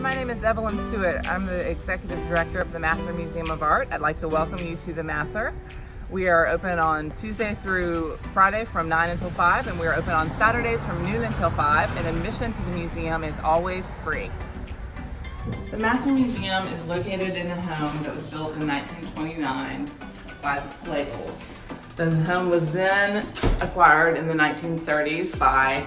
my name is Evelyn Stewart. I'm the Executive Director of the Masur Museum of Art. I'd like to welcome you to the Masur. We are open on Tuesday through Friday from 9 until 5, and we are open on Saturdays from noon until 5, and admission to the museum is always free. The Masur Museum is located in a home that was built in 1929 by the Slagles. The home was then acquired in the 1930s by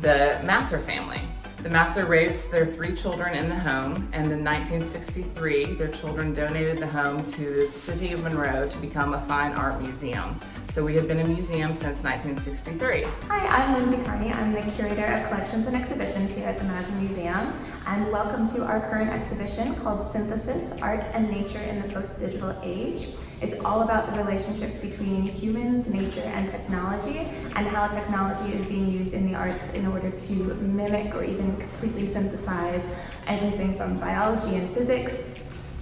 the Masur family. The Masur raised their three children in the home, and in 1963, their children donated the home to the city of Monroe to become a fine art museum. So we have been a museum since 1963. Hi, I'm Lindsay Carney. I'm the curator of collections and exhibitions here at the Masur Museum, and welcome to our current exhibition called Synthesis, Art and Nature in the Post-Digital Age. It's all about the relationships between humans, nature, and technology, and how technology is being used in the arts in order to mimic or even completely synthesize everything from biology and physics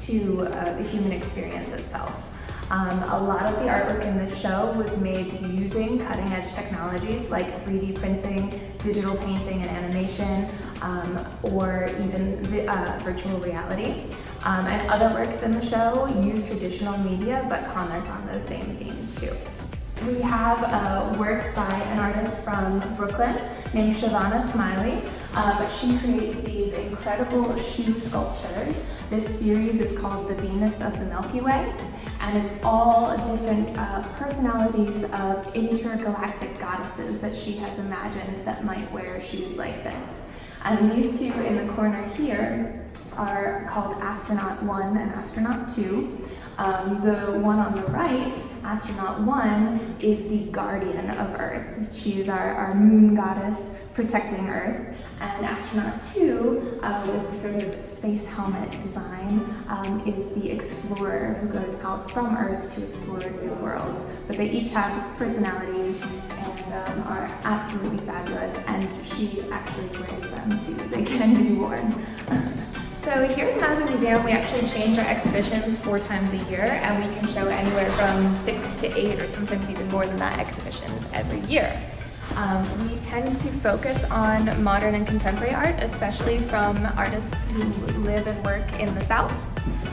to uh, the human experience itself. Um, a lot of the artwork in the show was made using cutting edge technologies like 3D printing, digital painting and animation, um, or even uh, virtual reality. Um, and other works in the show use traditional media but comment on those same themes too. We have uh, works by an artist from Brooklyn named Shavana Smiley. Um, she creates these incredible shoe sculptures. This series is called The Venus of the Milky Way, and it's all different uh, personalities of intergalactic goddesses that she has imagined that might wear shoes like this. And these two in the corner here are called Astronaut 1 and Astronaut 2. Um, the one on the right, Astronaut 1, is the guardian of Earth. She is our, our moon goddess protecting Earth. And Astronaut 2, uh, with sort of space helmet design, um, is the explorer who goes out from Earth to explore new worlds. But they each have personalities and um, are absolutely fabulous, and she actually wears them too. They can be worn. So here at the Masur Museum, we actually change our exhibitions four times a year, and we can show anywhere from six to eight, or sometimes even more than that, exhibitions every year. Um, we tend to focus on modern and contemporary art, especially from artists who live and work in the South.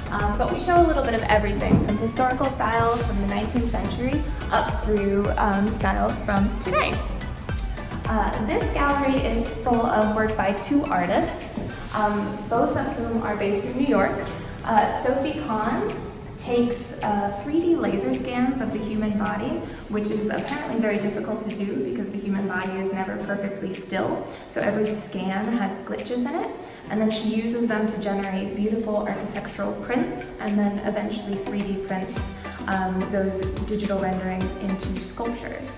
Um, but we show a little bit of everything, from historical styles from the 19th century up through um, styles from today. Uh, this gallery is full of work by two artists um, both of whom are based in New York. Uh, Sophie Kahn takes uh, 3D laser scans of the human body, which is apparently very difficult to do because the human body is never perfectly still. So every scan has glitches in it. And then she uses them to generate beautiful architectural prints and then eventually 3D prints um, those digital renderings into sculptures.